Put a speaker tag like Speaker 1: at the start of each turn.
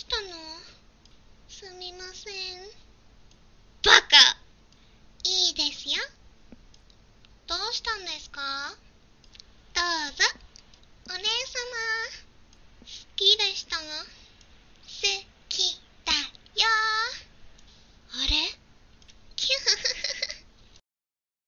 Speaker 1: したの？すみません。バカいいですよ。どうしたんですか？